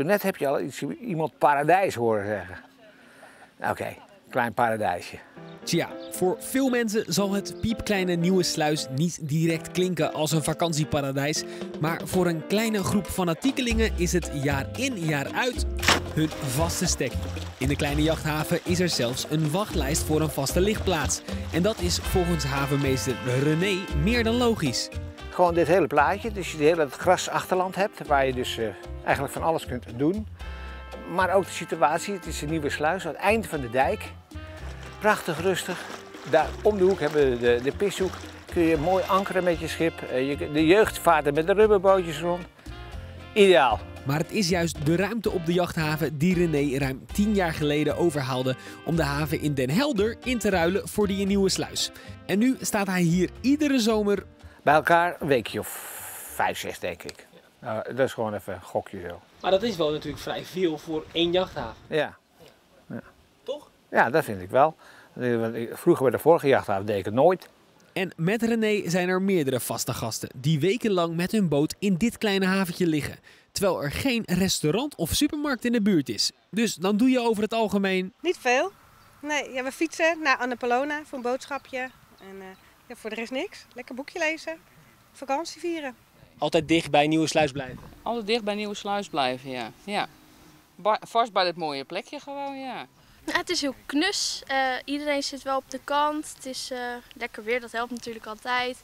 Toen net heb je al iemand paradijs horen zeggen. Oké, klein paradijsje. Tja, voor veel mensen zal het piepkleine nieuwe sluis niet direct klinken als een vakantieparadijs. Maar voor een kleine groep fanatiekelingen is het jaar in jaar uit hun vaste stek. In de kleine jachthaven is er zelfs een wachtlijst voor een vaste lichtplaats. En dat is volgens havenmeester René meer dan logisch. Gewoon dit hele plaatje, dus je het hele grasachterland hebt, waar je dus uh, eigenlijk van alles kunt doen. Maar ook de situatie, het is een nieuwe sluis aan het eind van de dijk. Prachtig rustig. Daar om de hoek hebben we de, de pishoek. Kun je mooi ankeren met je schip. Je, de jeugd vaart met de rubberbootjes rond. Ideaal. Maar het is juist de ruimte op de jachthaven die René ruim 10 jaar geleden overhaalde om de haven in Den Helder in te ruilen voor die nieuwe sluis. En nu staat hij hier iedere zomer. Bij elkaar een weekje of vijf, zes denk ik. Nou, dat is gewoon even een gokje zo. Maar dat is wel natuurlijk vrij veel voor één jachthaven. Ja. ja. Toch? Ja, dat vind ik wel. Vroeger bij de vorige jachthaven deed ik het nooit. En met René zijn er meerdere vaste gasten die wekenlang met hun boot in dit kleine haventje liggen. Terwijl er geen restaurant of supermarkt in de buurt is. Dus dan doe je over het algemeen... Niet veel. Nee, ja, we fietsen naar Annapolona voor een boodschapje. En uh, ja, voor de rest niks. Lekker boekje lezen. Vakantie vieren. Altijd dicht bij Nieuwe Sluis blijven? Altijd dicht bij Nieuwe Sluis blijven, ja. ja. vast bij dit mooie plekje gewoon, ja. Nou, het is heel knus. Uh, iedereen zit wel op de kant. Het is uh, lekker weer, dat helpt natuurlijk altijd.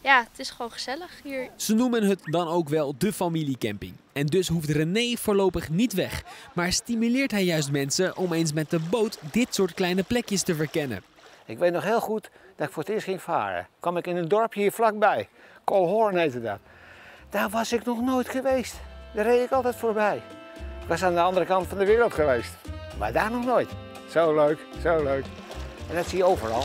Ja, het is gewoon gezellig hier. Ze noemen het dan ook wel de familiecamping. En dus hoeft René voorlopig niet weg. Maar stimuleert hij juist mensen om eens met de boot dit soort kleine plekjes te verkennen. Ik weet nog heel goed dat ik voor het eerst ging varen. Kwam ik in een dorpje hier vlakbij. Colhorn heette dat. Daar was ik nog nooit geweest. Daar reed ik altijd voorbij. Ik was aan de andere kant van de wereld geweest. Maar daar nog nooit. Zo leuk, zo leuk. En dat zie je overal.